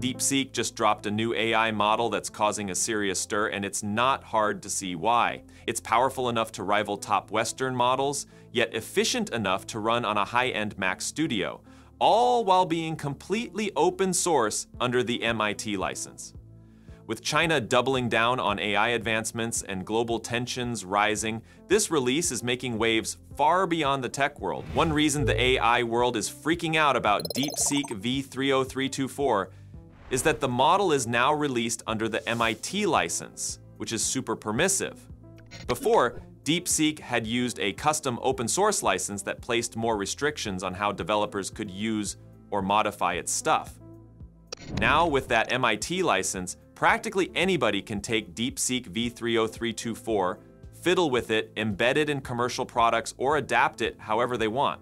DeepSeek just dropped a new AI model that's causing a serious stir, and it's not hard to see why. It's powerful enough to rival top Western models, yet efficient enough to run on a high-end Mac Studio, all while being completely open source under the MIT license. With China doubling down on AI advancements and global tensions rising, this release is making waves far beyond the tech world. One reason the AI world is freaking out about DeepSeek V30324 is that the model is now released under the MIT license, which is super permissive. Before, DeepSeek had used a custom open source license that placed more restrictions on how developers could use or modify its stuff. Now, with that MIT license, practically anybody can take DeepSeek V30324, fiddle with it, embed it in commercial products, or adapt it however they want.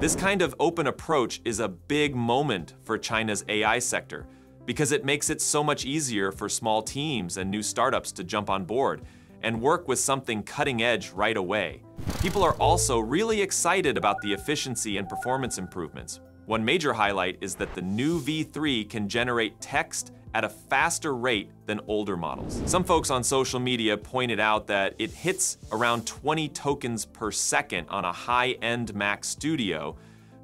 This kind of open approach is a big moment for China's AI sector, because it makes it so much easier for small teams and new startups to jump on board and work with something cutting edge right away. People are also really excited about the efficiency and performance improvements. One major highlight is that the new V3 can generate text at a faster rate than older models. Some folks on social media pointed out that it hits around 20 tokens per second on a high-end Mac Studio,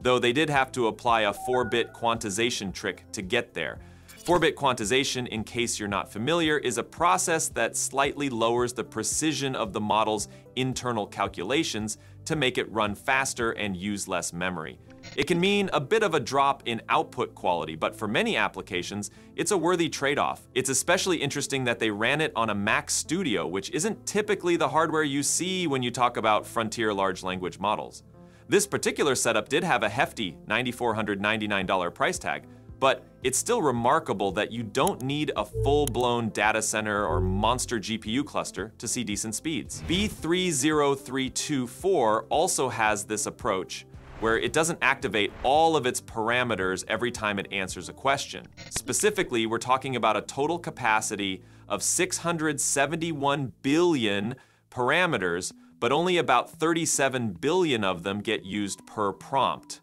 though they did have to apply a 4-bit quantization trick to get there. 4-bit quantization, in case you're not familiar, is a process that slightly lowers the precision of the model's internal calculations to make it run faster and use less memory. It can mean a bit of a drop in output quality, but for many applications, it's a worthy trade-off. It's especially interesting that they ran it on a Mac Studio, which isn't typically the hardware you see when you talk about frontier large language models. This particular setup did have a hefty $9,499 price tag, but it's still remarkable that you don't need a full-blown data center or monster GPU cluster to see decent speeds. V30324 also has this approach where it doesn't activate all of its parameters every time it answers a question. Specifically, we're talking about a total capacity of 671 billion parameters, but only about 37 billion of them get used per prompt.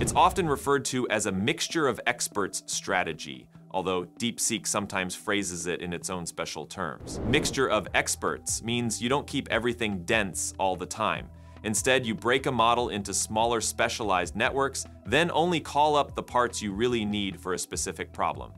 It's often referred to as a mixture of experts strategy, although DeepSeek sometimes phrases it in its own special terms. Mixture of experts means you don't keep everything dense all the time. Instead, you break a model into smaller specialized networks, then only call up the parts you really need for a specific problem.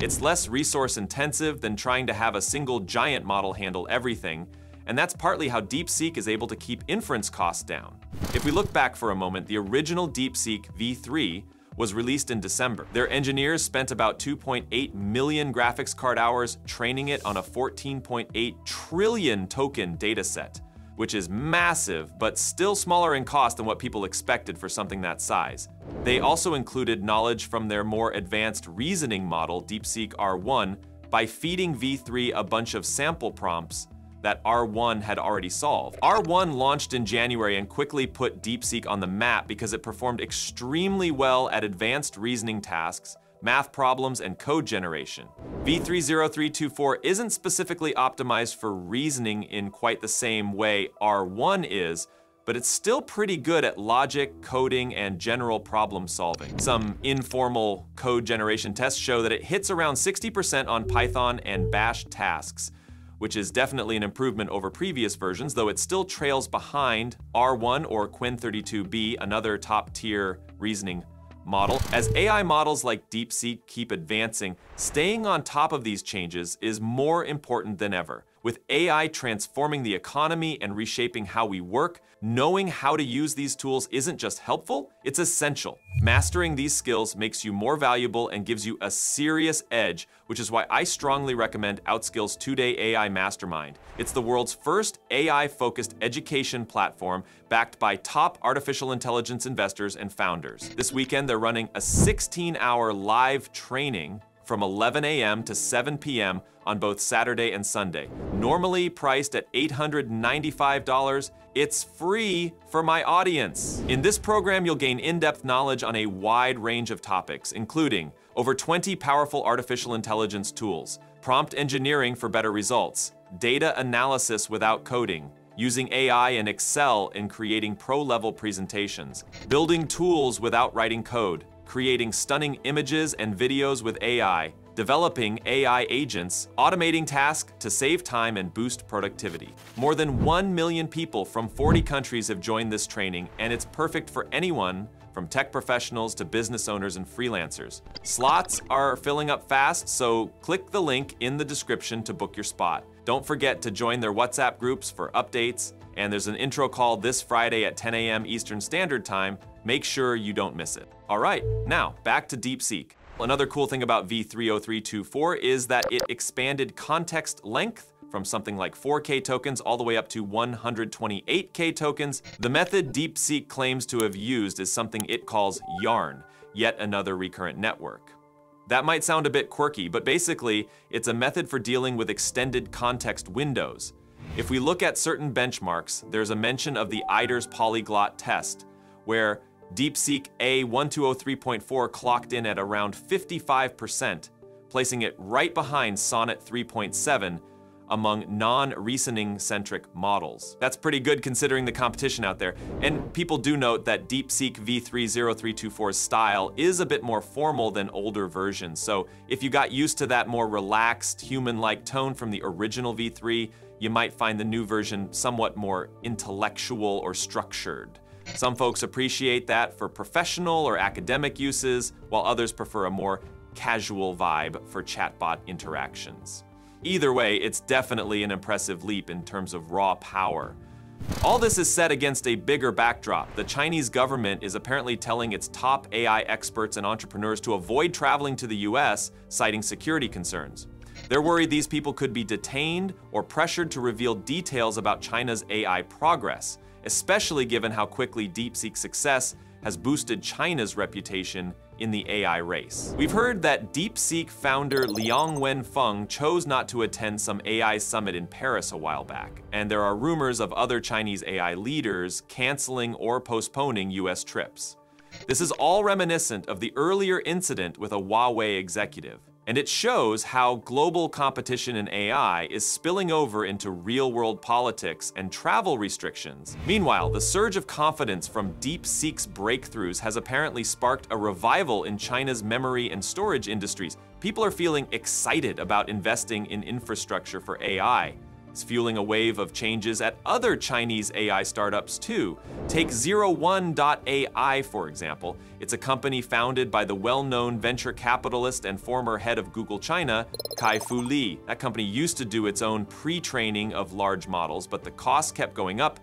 It's less resource intensive than trying to have a single giant model handle everything, and that's partly how DeepSeek is able to keep inference costs down. If we look back for a moment, the original DeepSeek V3 was released in December. Their engineers spent about 2.8 million graphics card hours training it on a 14.8 trillion token dataset, which is massive, but still smaller in cost than what people expected for something that size. They also included knowledge from their more advanced reasoning model, DeepSeek R1, by feeding V3 a bunch of sample prompts that R1 had already solved. R1 launched in January and quickly put DeepSeek on the map because it performed extremely well at advanced reasoning tasks, math problems, and code generation. V30324 isn't specifically optimized for reasoning in quite the same way R1 is, but it's still pretty good at logic, coding, and general problem solving. Some informal code generation tests show that it hits around 60% on Python and Bash tasks, which is definitely an improvement over previous versions, though it still trails behind R1 or Qwen32B, another top-tier reasoning model. As AI models like DeepSeek keep advancing, staying on top of these changes is more important than ever. With AI transforming the economy and reshaping how we work, knowing how to use these tools isn't just helpful, it's essential. Mastering these skills makes you more valuable and gives you a serious edge, which is why I strongly recommend Outskill's two-day AI Mastermind. It's the world's first AI-focused education platform backed by top artificial intelligence investors and founders. This weekend, they're running a 16-hour live training from 11 a.m. to 7 p.m. on both Saturday and Sunday. Normally priced at $895, it's free for my audience. In this program, you'll gain in-depth knowledge on a wide range of topics, including over 20 powerful artificial intelligence tools, prompt engineering for better results, data analysis without coding, using AI and Excel in creating pro-level presentations, building tools without writing code, creating stunning images and videos with AI, developing AI agents, automating tasks to save time and boost productivity. More than 1 million people from 40 countries have joined this training, and it's perfect for anyone from tech professionals to business owners and freelancers. Slots are filling up fast, so click the link in the description to book your spot. Don't forget to join their WhatsApp groups for updates, and there's an intro call this Friday at 10 a.m. Eastern Standard Time. Make sure you don't miss it. All right, now back to DeepSeek. Another cool thing about V30324 is that it expanded context length from something like 4K tokens all the way up to 128K tokens. The method DeepSeek claims to have used is something it calls YARN, yet another recurrent network. That might sound a bit quirky, but basically, it's a method for dealing with extended context windows. If we look at certain benchmarks, there's a mention of the Aider's polyglot test, where DeepSeek A1203.4 clocked in at around 55%, placing it right behind Sonnet 3.7 among non-reasoning centric models. That's pretty good considering the competition out there. And people do note that DeepSeek V30324's style is a bit more formal than older versions. So if you got used to that more relaxed, human-like tone from the original V3, you might find the new version somewhat more intellectual or structured. Some folks appreciate that for professional or academic uses, while others prefer a more casual vibe for chatbot interactions. Either way, it's definitely an impressive leap in terms of raw power. All this is set against a bigger backdrop. The Chinese government is apparently telling its top AI experts and entrepreneurs to avoid traveling to the US, citing security concerns. They're worried these people could be detained or pressured to reveal details about China's AI progress, especially given how quickly DeepSeek's success has boosted China's reputation in the AI race. We've heard that DeepSeek founder Liang Wenfeng chose not to attend some AI summit in Paris a while back, and there are rumors of other Chinese AI leaders canceling or postponing US trips. This is all reminiscent of the earlier incident with a Huawei executive. And it shows how global competition in AI is spilling over into real world politics and travel restrictions. Meanwhile, the surge of confidence from DeepSeek's breakthroughs has apparently sparked a revival in China's memory and storage industries. People are feeling excited about investing in infrastructure for AI. It's fueling a wave of changes at other Chinese AI startups too. Take 01.ai for example. It's a company founded by the well-known venture capitalist and former head of Google China, Kai-Fu Lee. That company used to do its own pre-training of large models, but the costs kept going up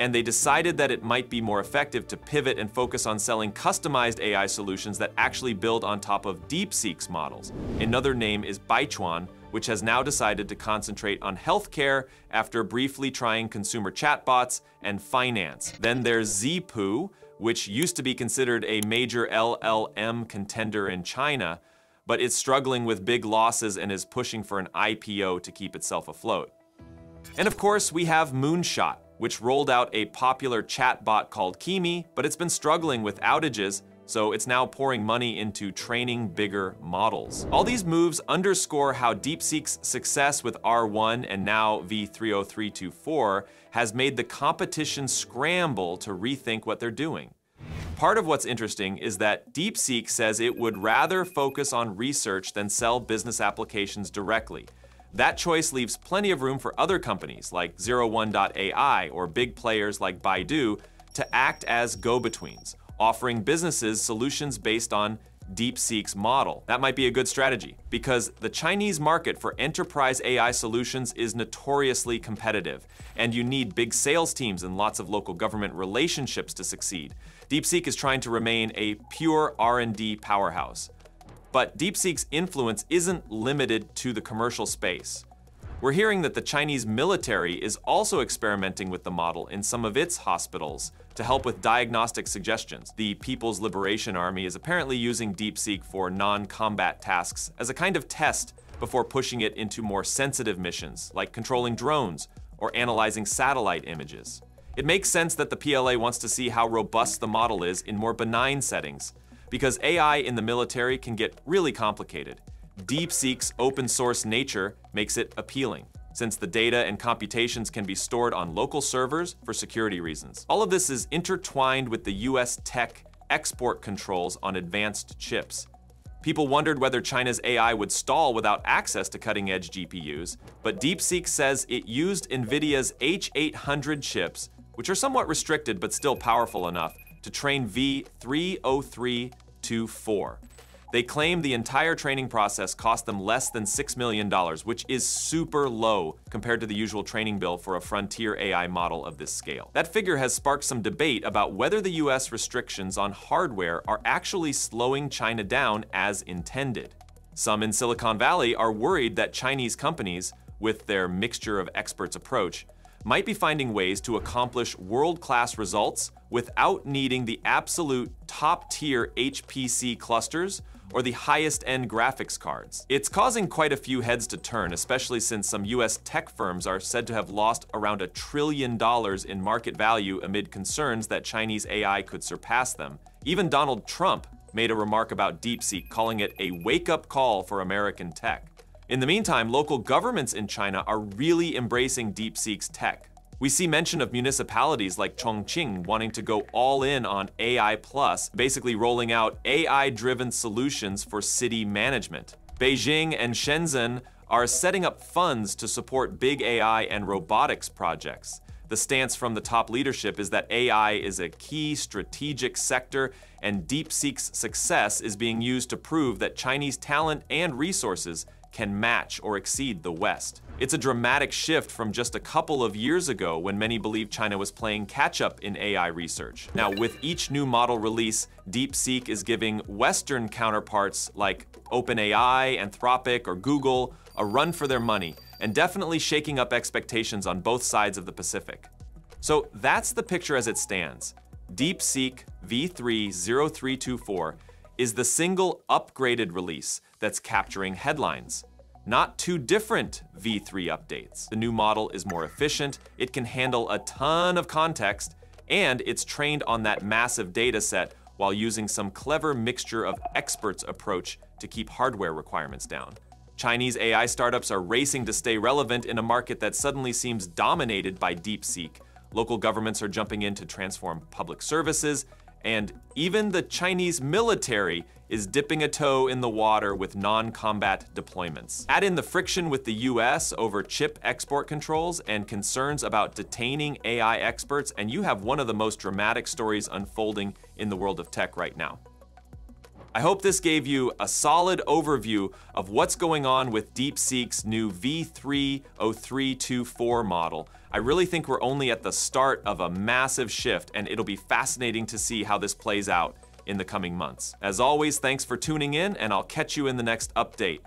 and they decided that it might be more effective to pivot and focus on selling customized AI solutions that actually build on top of DeepSeek's models. Another name is Baichuan, which has now decided to concentrate on healthcare after briefly trying consumer chatbots and finance. Then there's Zhipu, which used to be considered a major LLM contender in China, but it's struggling with big losses and is pushing for an IPO to keep itself afloat. And of course, we have Moonshot, which rolled out a popular chatbot called Kimi, but it's been struggling with outages, so it's now pouring money into training bigger models. All these moves underscore how DeepSeek's success with R1 and now V30324 has made the competition scramble to rethink what they're doing. Part of what's interesting is that DeepSeek says it would rather focus on research than sell business applications directly. That choice leaves plenty of room for other companies like 01.ai or big players like Baidu to act as go-betweens, offering businesses solutions based on DeepSeek's model. That might be a good strategy because the Chinese market for enterprise AI solutions is notoriously competitive, and you need big sales teams and lots of local government relationships to succeed. DeepSeek is trying to remain a pure R&D powerhouse. But DeepSeek's influence isn't limited to the commercial space. We're hearing that the Chinese military is also experimenting with the model in some of its hospitals to help with diagnostic suggestions. The People's Liberation Army is apparently using DeepSeek for non-combat tasks as a kind of test before pushing it into more sensitive missions, like controlling drones or analyzing satellite images. It makes sense that the PLA wants to see how robust the model is in more benign settings, because AI in the military can get really complicated. DeepSeek's open source nature makes it appealing, since the data and computations can be stored on local servers for security reasons. All of this is intertwined with the US tech export controls on advanced chips. People wondered whether China's AI would stall without access to cutting edge GPUs, but DeepSeek says it used NVIDIA's H800 chips, which are somewhat restricted but still powerful enough, to train V30324. They claim the entire training process cost them less than $6 million, which is super low compared to the usual training bill for a frontier AI model of this scale. That figure has sparked some debate about whether the US restrictions on hardware are actually slowing China down as intended. Some in Silicon Valley are worried that Chinese companies, with their mixture of experts approach, might be finding ways to accomplish world-class results without needing the absolute top-tier HPC clusters or the highest end graphics cards. It's causing quite a few heads to turn, especially since some US tech firms are said to have lost around a trillion dollars in market value amid concerns that Chinese AI could surpass them. Even Donald Trump made a remark about DeepSeek, calling it a wake up call for American tech. In the meantime, local governments in China are really embracing DeepSeek's tech. We see mention of municipalities like Chongqing wanting to go all in on AI+, basically rolling out AI-driven solutions for city management. Beijing and Shenzhen are setting up funds to support big AI and robotics projects. The stance from the top leadership is that AI is a key strategic sector, and DeepSeek's success is being used to prove that Chinese talent and resources can match or exceed the West. It's a dramatic shift from just a couple of years ago when many believed China was playing catch up in AI research. Now, with each new model release, DeepSeek is giving Western counterparts like OpenAI, Anthropic, or Google a run for their money, and definitely shaking up expectations on both sides of the Pacific. So that's the picture as it stands. DeepSeek V30324 is the single upgraded release that's capturing headlines. Not two different V3 updates. The new model is more efficient, it can handle a ton of context, and it's trained on that massive data set while using some clever mixture of experts approach to keep hardware requirements down. Chinese AI startups are racing to stay relevant in a market that suddenly seems dominated by DeepSeek. Local governments are jumping in to transform public services, and even the Chinese military is dipping a toe in the water with non-combat deployments. Add in the friction with the US over chip export controls and concerns about detaining AI experts, and you have one of the most dramatic stories unfolding in the world of tech right now. I hope this gave you a solid overview of what's going on with DeepSeek's new V30324 model. I really think we're only at the start of a massive shift, and it'll be fascinating to see how this plays out in the coming months. As always, thanks for tuning in, and I'll catch you in the next update.